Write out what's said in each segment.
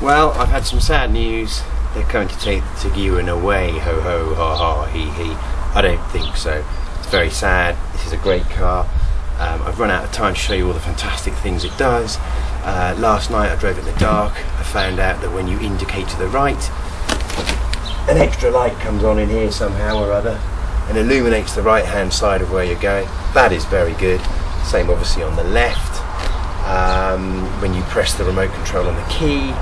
Well, I've had some sad news. They're coming to take the Tiguan away. Ho ho ha ha he he. I don't think so. It's very sad. This is a great car. Um, I've run out of time to show you all the fantastic things it does. Uh, last night I drove in the dark. I found out that when you indicate to the right, an extra light comes on in here somehow or other and illuminates the right hand side of where you're going. That is very good. Same obviously on the left. Um, when you press the remote control on the key,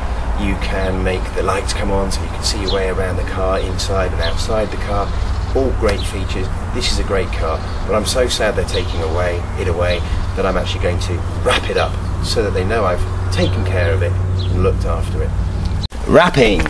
you can make the lights come on so you can see your way around the car, inside and outside the car. All great features. This is a great car, but I'm so sad they're taking away it away that I'm actually going to wrap it up so that they know I've taken care of it and looked after it. Wrapping.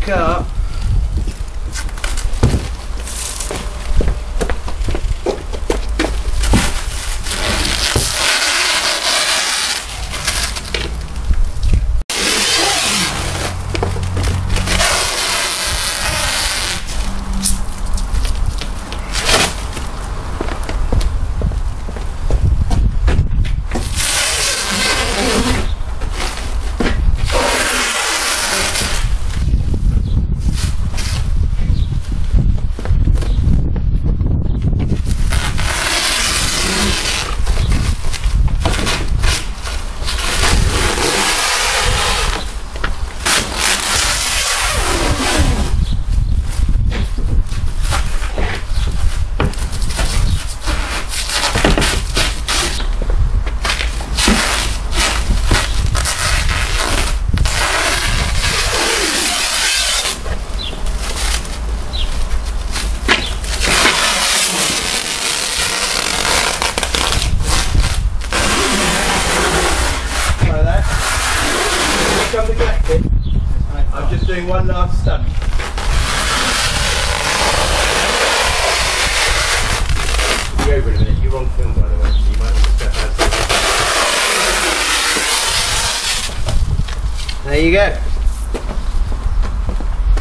Protect I'm just doing one last stunt. You're a minute. You're on film, by the way, so you might want to step. There you go.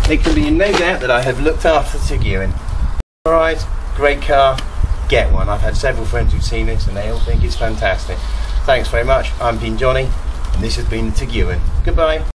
There can be no doubt that I have looked after Tiguan. Alright, great car, get one. I've had several friends who've seen this and they all think it's fantastic. Thanks very much. I'm Dean Johnny, and this has been Tiguan. Goodbye.